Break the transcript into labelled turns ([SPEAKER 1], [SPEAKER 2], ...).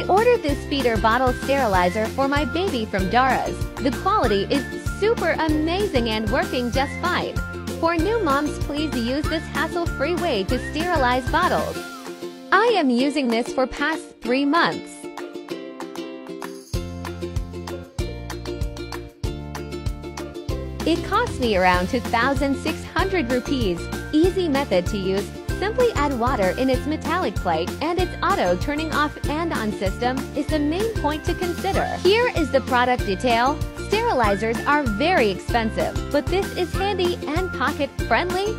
[SPEAKER 1] I ordered this feeder bottle sterilizer for my baby from Daraz. The quality is super amazing and working just fine. For new moms, please use this hassle-free way to sterilize bottles. I am using this for past three months. It cost me around 2,600 rupees. Easy method to use. Simply add water in its metallic plate and its auto turning off and on system is the main point to consider. Here is the product detail. Sterilizers are very expensive, but this is handy and pocket friendly.